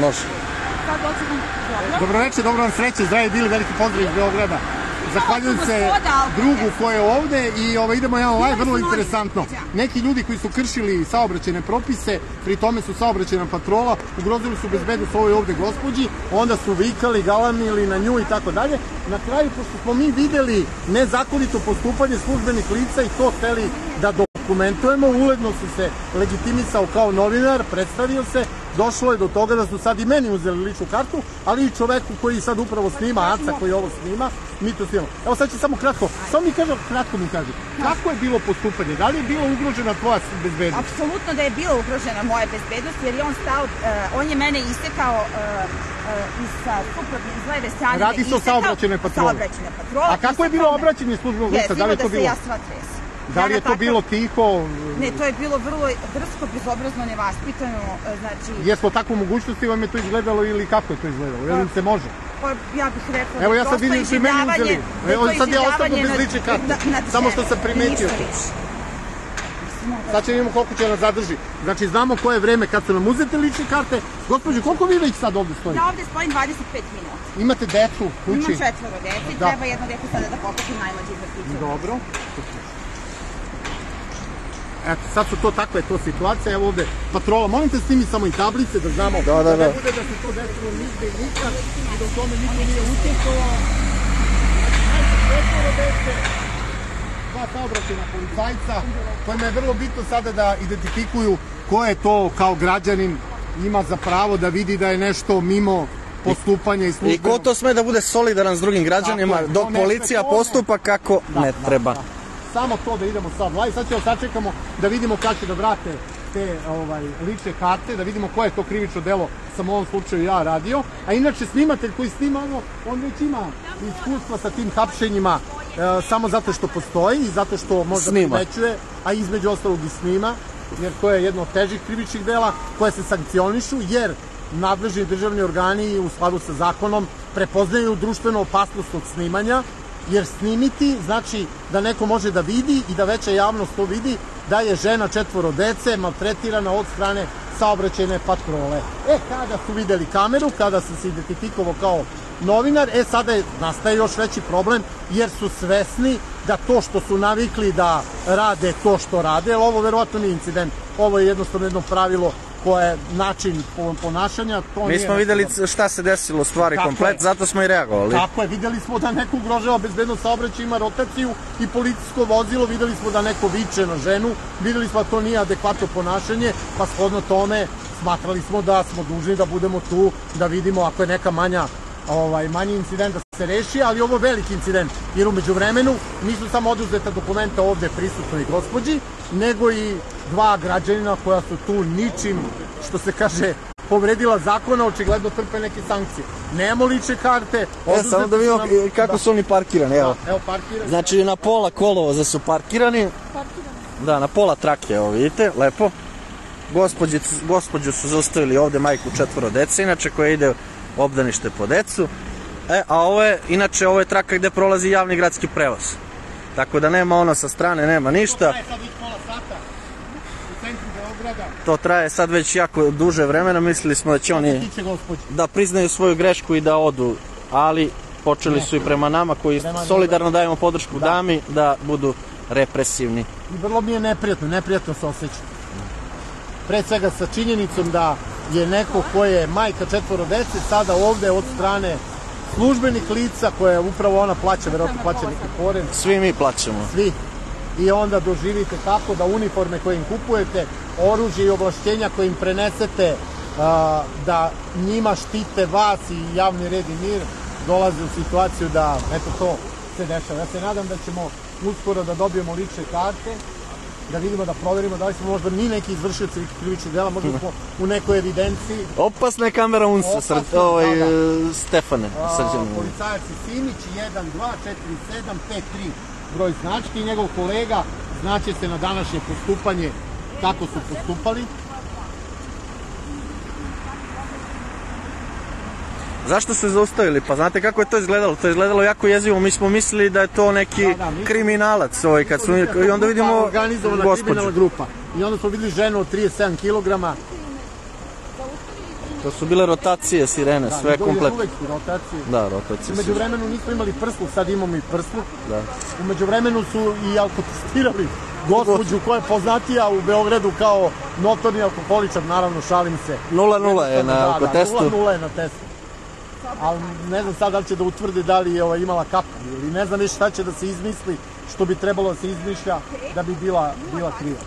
Može. Sad dobro. Dobroveče, dobro vam sreće, zdravi bili, veliki pozdrav iz Beograda. Zahvaljujem se drugu koja je ovde i ovaj, idemo jedan live, vrlo interesantno. Neki ljudi koji su kršili saobraćene propise, pri tome su saobraćena patrola, ugrozili su bezbednost ovoj ovde gospođi, onda su vikali, galamili na nju i tako dalje. Na kraju, pošto smo mi videli nezakonito postupanje službenih lica i to hteli da dokumentujemo, uledno su se legitimisao kao novinar, predstavio se, došlo je do toga da su sad i meni uzeli ličnu kartu, ali i čoveku koji sad upravo snima, Aca koji ovo snima, mi to snimamo. Evo sad će samo kratko, samo mi kaže, kratko mi kaže, kako je bilo postupanje, da li je bilo ugrožena tvoja bezbednost? Apsolutno da je bila ugrožena moja bezbednost, jer je on stao, uh, on je mene isekao uh, uh, iz sa suprotne, iz leve strane. Radi se o isekao. saobraćajnoj patroli. Saobraćajne patrole. A kako je bilo me. obraćanje službenog lica? Da li je to da se bilo? ja sva tresem. Da li je to takav- bilo tiho? Ne, to je bilo vrlo drsko, bezobrazno, nevaspitano, uh, znači... Jesmo takvu mogućnosti vam je to izgledalo ili kako je to izgledalo? Je li se može? Pa, ja bih rekla Evo da ja sad prosto vidim da su i meni uzeli. da Evo sad ja iživljavanje bez lične karte. Samo što sam primetio. Sad ćemo vidimo koliko će nas zadrži. Znači znamo koje je vreme kad su nam uzete lične karte. Gospođo, koliko vi već sad ovde stojite? Ja ovde stojim 25 minuta. Imate decu, Imam kući? četvoro dece Da. treba jedno dete sada da pokupim najmlađi vrtića. Dobro. Eto, sad su to takve to situacije, evo ovde patrola, molim te snimi samo i tablice da znamo Da, da, da. ne bude da se to desilo nigde i nikad i da u tome niko nije učestvovao. Znači, dva saobraćena policajca, kojima je vrlo bitno sada da identifikuju ko je to kao građanin ima za pravo da vidi da je nešto mimo postupanja i I službenog. ko to sme da bude solidaran s drugim građanima, dok policija postupa kako Da, ne da, treba. da. Samo to da idemo sad live, sad ćemo sačekamo da vidimo kad će da vrate te ovaj, lične karte, da vidimo koje je to krivično delo sam u ovom slučaju ja radio. A inače snimatelj koji snima ovo, on već ima iskustva sa tim hapšenjima e, samo zato što postoji i zato što možda Snima. primećuje, a između ostalog i snima, jer to je jedno od težih krivičnih dela koje se sankcionišu, jer nadležni državni organi u skladu sa zakonom prepoznaju društvenu opasnost od snimanja, jer snimiti znači da neko može da vidi i da veća javnost to vidi da je žena četvoro dece maltretirana od strane saobraćajne patrole. E, kada su videli kameru, kada sam se identifikovao kao novinar, e sada je, nastaje još veći problem jer su svesni da to što su navikli da rade to što rade, jer ovo verovatno nije incident, ovo je jednostavno jedno pravilo koje je način po- ponašanja. To Mi smo videli šta se desilo stvari Tako komplet, je. zato smo i reagovali. Tako je, videli smo da neko ugrožava bezbednost saobraćaja, ima rotaciju i policijsko vozilo, videli smo da neko viče na ženu, videli smo da to nije adekvatno ponašanje, pa shodno tome smatrali smo da smo dužni da budemo tu, da vidimo ako je neka manja ovaj, manji incident da se reši, ali ovo je veliki incident, jer umeđu vremenu nisu samo oduzeta dokumenta ovde prisutnoj gospođi, nego i dva građanina koja su tu ničim, što se kaže, povredila zakona, očigledno trpe neke sankcije. Nemamo lične karte. E, samo da vidimo nam- kako su oni parkirani, evo. Da, evo parkira. Znači na pola kolovoza su parkirani. Da, na pola trake, evo vidite, lepo. Gospođi, gospođu su zaustavili ovde majku četvoro dece, inače koja ide obdanište po decu. E, a ovo je, inače ovo je traka gde prolazi javni gradski prevoz. Tako da nema ono sa strane, nema ništa. To je sad već pola sata u centru Beograda. To traje sad već jako duže vremena, mislili smo da će oni da priznaju svoju grešku i da odu, ali počeli su i prema nama koji solidarno dajemo podršku dami da budu represivni. I vrlo mi je neprijatno, neprijatno se osjećam. Pre svega sa činjenicom da je neko ko je majka četvoro dece sada ovde od strane službenih lica koje upravo ona plaća, verovatno plaća neki porez, Svi mi plaćamo. svi. I onda doživite tako da uniforme koje im kupujete, oružje i ovlašćenja koje im prenesete, a, da njima štite vas i javni red i mir, dolaze u situaciju da, eto to se dešava. Ja se nadam da ćemo uskoro da dobijemo lične karte, da vidimo, da proverimo da li smo možda mi neki izvršioci krivičnih dela, možda smo u nekoj evidenciji. Opasna je kamera unsa, srd, ovaj, da, da. e, Stefane, srđan. policajac je Simić, 1, 2, 4, 7, 5, 3 broj znački i njegov kolega znaće se na današnje postupanje kako su postupali. Zašto su zaustavili? Pa znate kako je to izgledalo? To je izgledalo jako jezivo. Mi smo mislili da je to neki Da, da, mi kriminalac ovaj, kad smo, i onda vidimo organizovana kriminalna gospođu. grupa. I onda smo videli ženu od 37 kg. To su bile rotacije sirene, Da, sve kompletno. uvek su rotacije. Da, rotacije Umeđu vremenu nismo imali prsluk, sad imamo i prsluk. Da. Umeđu vremenu su i alkotestirali gospođu koja je poznatija u Beogradu kao notorni alkoholičar, naravno šalim se. 0-0 je na Da, da, alkotestu. 0-0 je na testu. Ali ne znam sad da li će da utvrde da li je ovaj, imala kapu ili ne znam više šta će da se izmisli što bi trebalo da se izmišlja da bi bila, bila kriva.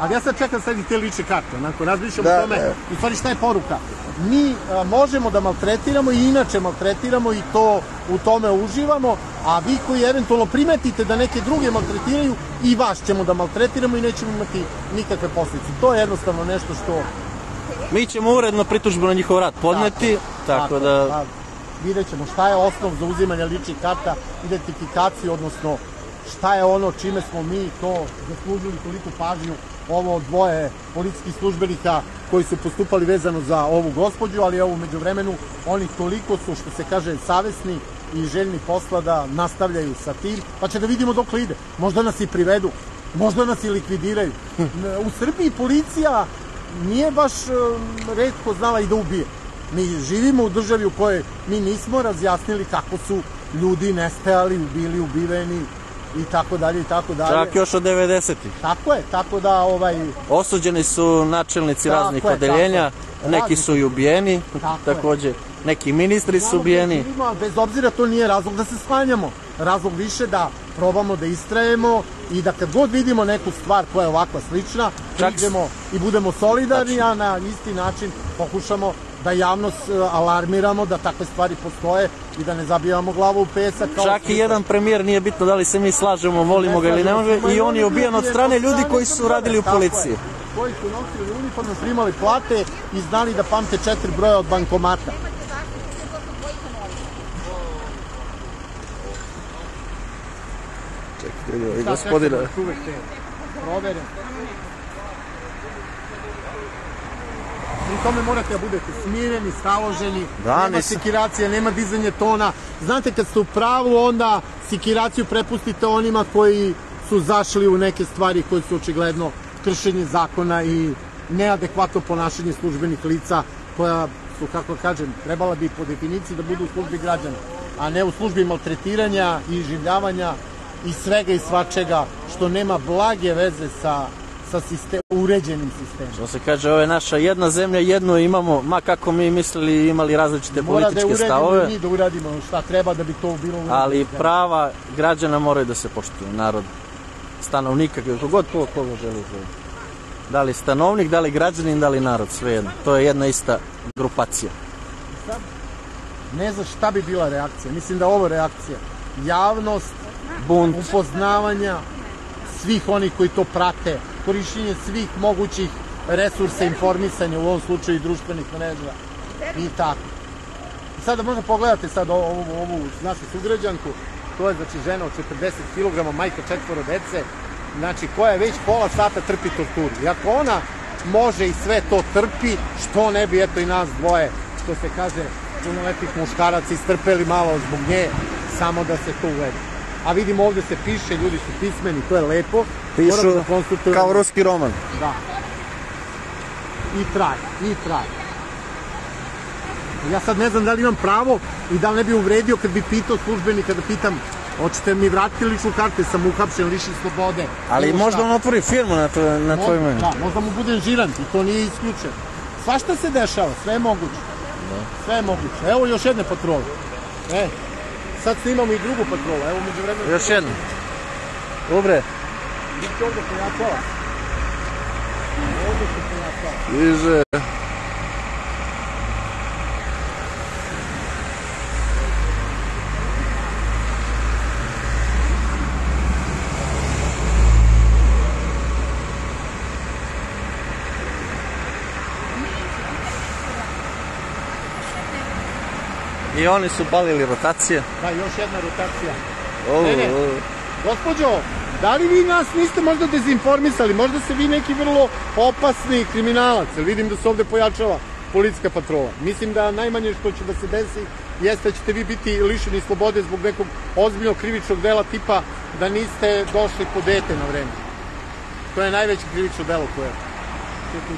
Ali ja sad čekam sad i te lične karte, onako, razmišljam Da, o tome, da. u stvari šta je poruka? Mi a, možemo da maltretiramo i inače maltretiramo i to u tome uživamo, a vi koji eventualno primetite da neke druge maltretiraju, i vas ćemo da maltretiramo i nećemo imati nikakve posljedice. To je jednostavno nešto što... Mi ćemo uredno pritužbu na njihov rad podneti, tako da... pa, vidjet ćemo šta je osnov za uzimanje ličnih karta, identifikaciju, odnosno šta je ono čime smo mi to zaslužili toliko pažnju ovo dvoje policijskih službenika koji su postupali vezano za ovu gospođu, ali evo umeđu vremenu oni toliko su, što se kaže, savesni i željni posla da nastavljaju sa tim, pa će da vidimo dok ide. Možda nas i privedu, možda nas i likvidiraju. U Srbiji policija nije baš um, redko znala i da ubije. Mi živimo u državi u kojoj mi nismo razjasnili kako su ljudi nestajali, bili ubiveni i tako dalje i tako dalje. Čak još od 90-ih. Tako je, tako da ovaj Osuđeni su načelnici Tako raznih je, odeljenja, tako neki su i ubijeni, Tako je. takođe neki ministri su ubijeni. Bez obzira to nije razlog da se sklanjamo. Razlog više da probamo da istrajemo i da kad god vidimo neku stvar koja je ovakva slična, priđemo i budemo solidarni, a na isti način pokušamo da javnost e, alarmiramo da takve stvari postoje i da ne zabijamo glavu u pesak. Kao Čak i jedan premijer nije bitno da li se mi slažemo, volimo ga ili ne može i on je ubijen od strane ljudi koji su radili u policiji. Koji su nosili uniforme, su imali plate i znali da pamte četiri broja od bankomata. Čekaj, Šta, gospodine. čekamo, uvek te provere. Pri tome morate da budete smireni, staloženi, Da, nema nisam- sikiracije, nema dizanje tona. Znate, kad ste u pravu, onda sikiraciju prepustite onima koji su zašli u neke stvari koje su očigledno kršenje zakona i neadekvatno ponašanje službenih lica koja su, kako kažem, trebala bi po definiciji da budu u službi građana, a ne u službi maltretiranja i življavanja i svega i svačega što nema blage veze sa, sa sistem, uređenim sistemom. Što se kaže, ovo je naša jedna zemlja, jednu imamo, ma kako mi mislili imali različite Mora da političke uredimo stavove, i mi da uradimo šta treba da bi to bilo uredno. ali prava građana moraju da se poštuju, narod, stanovnika, kako god ko koga želi zove. Da li stanovnik, da li građanin, da li narod, svejedno. To je jedna ista grupacija. Ne znam šta bi bila reakcija. Mislim da ovo reakcija. Javnost, Bunt, upoznavanja svih onih koji to prate, korišćenje svih mogućih resursa informisanja, u ovom slučaju i društvenih mreža i tako. Sada možda pogledate sad ovu, ovu, ovu našu sugrađanku, to je znači žena od 40 kg, majka četvoro dece, znači koja je već pola sata trpi torturu. I ako ona može i sve to trpi, što ne bi eto i nas dvoje, što se kaže, punoletnih muškaraca istrpeli malo zbog nje, samo da se to uvede. A vidimo ovde se piše, ljudi su pismeni, to je lepo. Pišu da konstatujemo- kao ruski roman. da. I traje, i traje. Ja sad ne znam da li imam pravo i da li ne bi uvredio kad bi pitao službenika da pitam hoćete mi vratiti ličnu kartu, sam uhapšen, lišen slobode. Ali Bilo možda šta. on otvori firmu na, tvoj, na tvoj ime. Da, možda mu budem žiran i to nije isključeno. Svašta se dešava, sve je moguće. Sve je moguće. Evo još jedne patrole. E, sad snimamo i drugu patrolu. Evo među vremenu... Još jedno. Dobre. Biće ovde pojačava. Ovde se pojačava. Iže. I oni su palili rotacije. Da, još jedna rotacija. O, Ne, ne. o. Gospođo, da li vi nas niste možda dezinformisali? Možda ste vi neki vrlo opasni kriminalac, jer vidim da se ovde pojačava policijska patrola. Mislim da najmanje što će da se desi jeste da ćete vi biti lišeni slobode zbog nekog ozbiljnog krivičnog dela tipa da niste došli po dete na vreme. To je najveće krivično delo koje čekaj.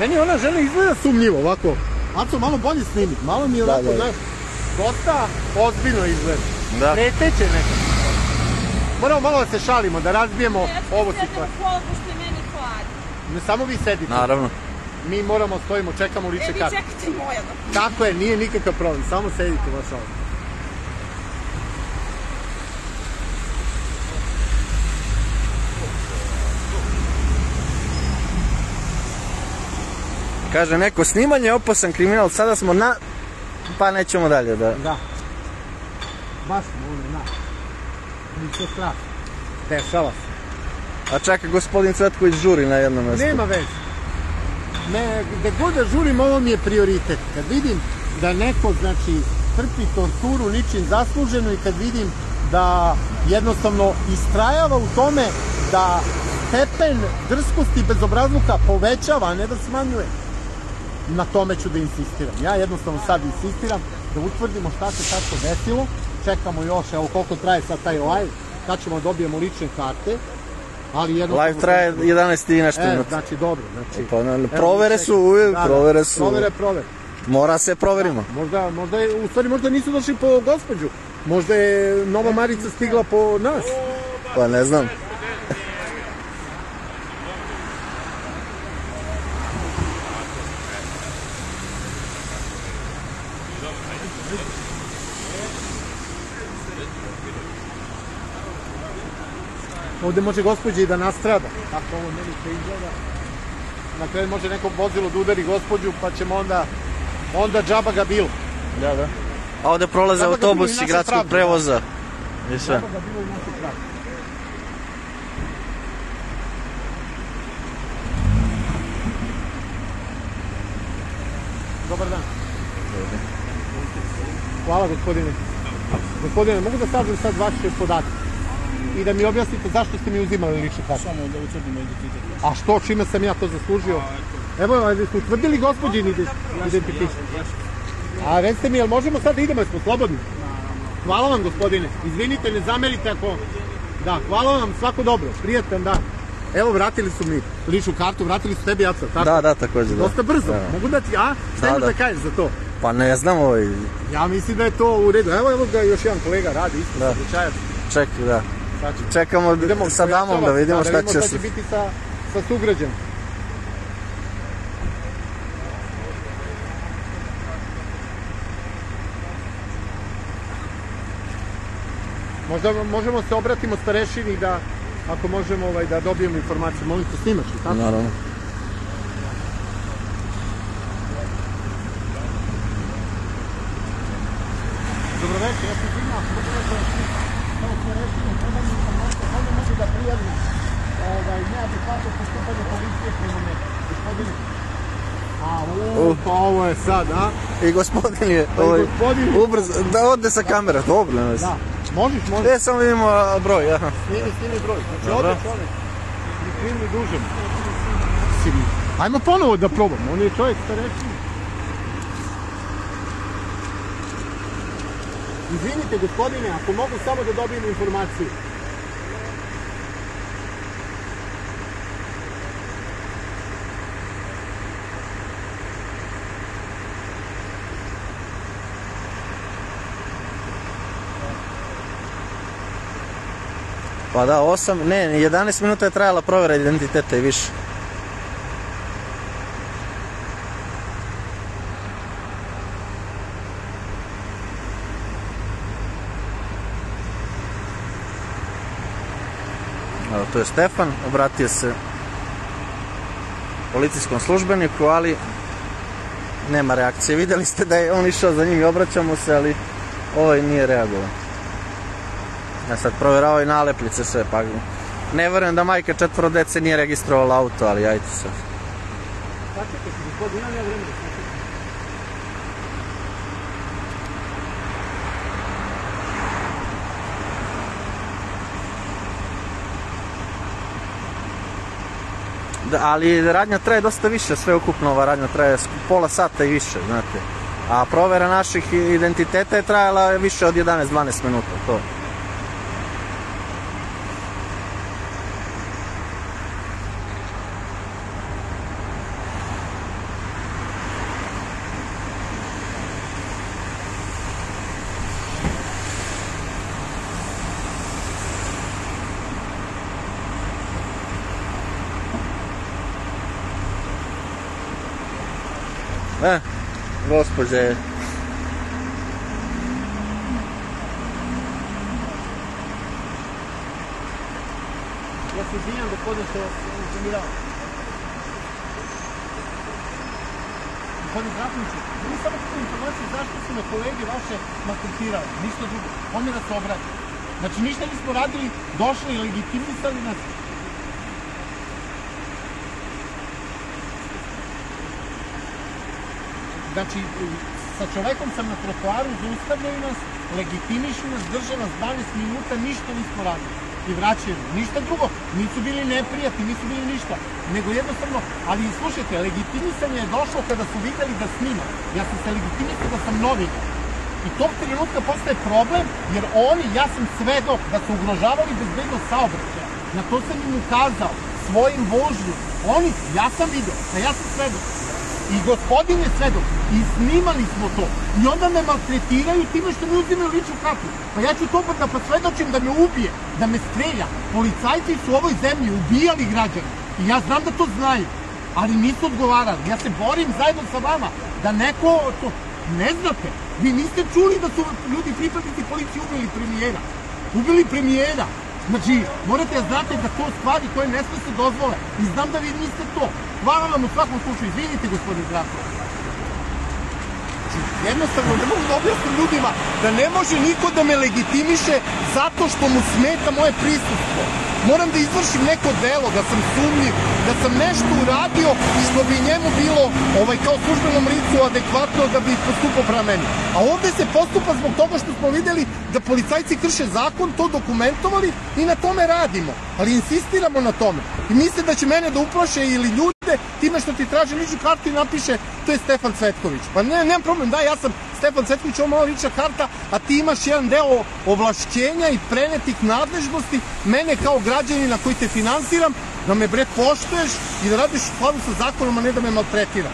Meni ona žena izgleda sumnjivo, ovako. Aco, malo bolje snimit, malo mi je Da, ovako, da. znaš, dosta ozbiljno izgleda. Da. Preteće nekako. Moramo malo da se šalimo, da razbijemo Ja ću ovu sedem situaciju. u pola, pošto je meni hladno. Ne samo vi sedite, Naravno. mi moramo stojimo, čekamo E, lične vi karte. čekajte moja da... Tako je, nije nikakav problem, samo sedite vaš ovo. Kaže neko, snimanje je opasan kriminal, sada smo na... Pa nećemo dalje, da. Da. Baš smo ono, na. Ništa strašno. Dešava se. A čeka gospodin Cvetković žuri na jednom mjestu. Nema veze. Ne, gde god da žurim, ovo mi je prioritet. Kad vidim da neko, znači, trpi torturu ničim zasluženu i kad vidim da jednostavno istrajava u tome da stepen drskosti i bezobrazluka povećava, a ne da smanjuje, na tome ću da insistiram. Ja jednostavno sad insistiram da utvrdimo šta se tako desilo. Čekamo još, evo koliko traje sad taj live, kad ćemo da dobijemo lične karte. Ali jednostavno... Live traje 11 i nešto E, minuta. znači dobro, znači... Pa, na- provere su uvijek, Da, da, provere su. Provere, provere. Mora se proverimo. Možda, možda je, u stvari možda nisu došli po gospođu. Možda je Nova Marica stigla po nas. Pa ne znam. Ovde može gospođa i da nastrada. Tako ovo meni se izgleda. Na kraju može neko vozilo da udari gospođu, pa ćemo onda, onda džaba ga bilo. Da, da. A ovde prolaze bilo i autobusi gradskog pravda, prevoza. I sve. Džaba ga bilo i naše pravo. Dobar dan. Hvala gospodine. Gospodine, mogu da sažem sad vaše podatke? I da mi objasnite zašto ste mi uzimali lične karte? Samo da utvrdimo identitet. A što, čime sam ja to zaslužio? Evo, ali ste utvrdili gospođin ide- identitet. A recite mi, jel možemo sad da idemo, jesmo slobodni? Hvala vam gospodine, izvinite, ne zamerite ako... Da, hvala vam, svako dobro, prijatan dan. Evo, vratili su mi ličnu kartu, vratili su tebi, Aca, tako? Da, da, također, da. Dosta brzo, Da. mogu da ti, a? Šta Da, imaš da, da. kažeš za to? Pa ne znam ovaj, Ja mislim da je to u redu. Evo, evo ga još jedan kolega radi, isto Da. saobraćajac. ček, da. Sad ću- Čekamo Idemo sa damom da vidimo šta će šta se... će biti sa, sa sugrađanom. Možda možemo se obratimo starešini da ako možemo ovaj, da dobijemo informaciju. Molim te snimaš li tako? Naravno. Dobro večer, ja sam Zima, kao starešinu, treba mi informacija, kako mogu da prijavim ovaj, neadekvatno postupanje policije prema meni. Gospodine. A, u, pa ovo je sad, a? I gospodin je i ovaj, gospodin. ubrzo, da ode sa kamera, dobro, ne Da, možeš, možeš. E, samo vidimo broj, aha. Snimi, snimi broj. Znači, ode čovjek. Ni kriv ni dužan. Simi. Ajmo ponovo da probamo, on je čovjek starešini. Izvinite, gospodine, ako mogu samo da dobijem informaciju. Pa da, 8, ne, 11 minuta je trajala provjera identiteta i više. Evo, to je Stefan, obratio se policijskom službeniku, ali nema reakcije. Vidjeli ste da je on išao za njim i obraćamo se, ali ovaj nije reagovao. Ja sad provjeravao i nalepnice sve, pa ne verujem da majka četvoro dece nije registrovala auto, ali ajte sad. Gospodine, imam ja vremena. Da, ali radnja traje dosta više, sve ukupno ova radnja traje pola sata i više, znate. A provera naših identiteta je trajala više od 11-12 minuta, to. E, gospođa je Ja se izvinjam gospodin što vas uznemiravam. Gospodin Zdravkoviću, mi samo kako informaciju zašto su me kolege vaše maltretirali, ništa drugo. On mi da se obrati. Znači ništa nismo radili, došli i legitimisali nas. Znači, sa čovekom sam na trotoaru, zaustavljaju nas, legitimišu nas, drže nas 12 minuta, ništa nismo radili. I vraćaju. Ništa drugo. Nisu bili neprijatni, nisu bili ništa. Nego jednostavno, ali slušajte, legitimisanje je došlo kada su videli da snima. Ja sam se legitimisao da sam novinar. I tog trenutka postaje problem, jer oni, ja sam svedok da su ugrožavali bezbednost saobraćaja. Na to sam im ukazao svojim vožnjom. Oni, ja sam video, a ja sam svedok. I gospodin je. I snimali smo to. I onda me maltretiraju time što mi uzimaju ličnu kartu. Pa ja ću to da posvedočim da me ubije, da me strelja. Policajci su u ovoj zemlji ubijali građane. I ja znam da to znaju. Ali nisu odgovarali. Ja se borim zajedno sa vama da neko to... Ne znate. Vi niste čuli da su ljudi pripadnici policije ubili premijera. Ubili premijera. Znači, morate da znate da to stvari koje ne sme se dozvole. I znam da vi niste to. Hvala vam u svakom slučaju. Izvinite, gospodin Zdravko. Znači, jednostavno ne mogu da objasnim ljudima da ne može niko da me legitimiše zato što mu smeta moje prisustvo. Moram da izvršim neko delo, da sam sumnjiv, da sam nešto uradio što bi njemu bilo ovaj, kao službenom licu adekvatno da bi postupao prema meni. A ovde se postupa zbog toga što smo videli da policajci krše zakon, to dokumentovali i na tome radimo. Ali insistiramo na tome. I misle da će mene da uplaše ili ljude time što ti traži ličnu kartu i napiše to je Stefan Cvetković. Pa ne, nemam problem, da, ja sam Stefan Cvetković, ovo malo lična karta, a ti imaš jedan deo ovlašćenja i prenetih nadležnosti mene kao građanina koji te finansiram, da me bre poštuješ i da radiš u skladu sa zakonom, a ne da me maltretiraš.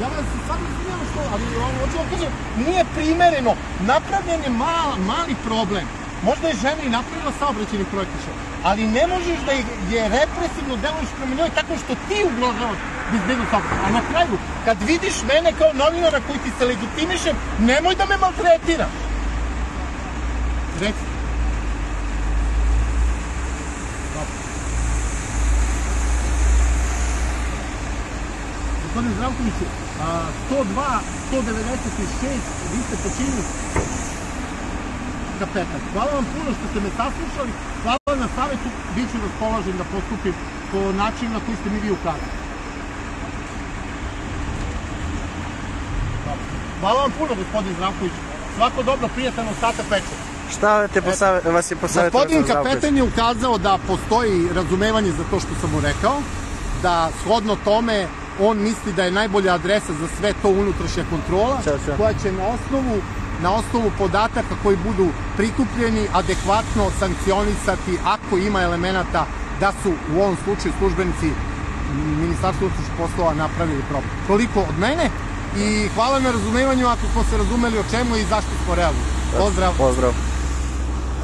Ja izvinjam što, ali hoću vam kažem, nije primereno. Napravljen je mal, mali problem. Možda je žena i napravila saobraćeni prekršaj, ali ne možeš da je represivno deluješ prema njoj tako što ti ugrožavaš bezbednost saobraćaja. A na kraju, kad vidiš mene kao novinara koji ti se legitimišem, nemoj da me maltretiraš. Reci. Gospodine Zdravkoviću, a, 102, 196, vi ste počinili kapetan. Hvala vam puno što ste me saslušali, hvala na savjetu, bit ću raspoložen da postupim po načinu na koji ste mi vi ukazali. Hvala vam puno, gospodin Zdravković. Svako dobro, prijatan ostatak večera. Šta te posave, vas je posavjetio? Gospodin kapetan je ukazao da postoji razumevanje za to što sam mu rekao, da shodno tome on misli da je najbolja adresa za sve to unutrašnja kontrola, koja će na osnovu na osnovu podataka koji budu prikupljeni adekvatno sankcionisati ako ima elemenata da su u ovom slučaju službenici Ministarstva unutrašnjih poslova napravili problem. Toliko od mene i hvala na razumevanju ako smo se razumeli o čemu i zašto smo reagovali. Pozdrav! Pozdrav.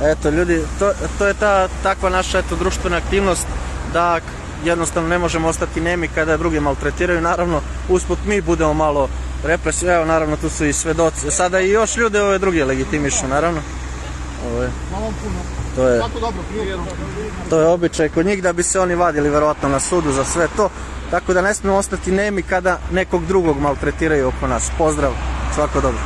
Eto ljudi, to, to je ta takva naša eto, društvena aktivnost da jednostavno ne možemo ostati nemi kada drugi maltretiraju. Naravno, usput mi budemo malo represivni. Evo, naravno, tu su i svedoci. Sada i još ljude ove druge legitimišu, naravno. Ovo je, to je, to je običaj kod njih da bi se oni vadili verovatno na sudu za sve to. Tako da ne smemo ostati nemi kada nekog drugog maltretiraju oko nas. Pozdrav, svako dobro.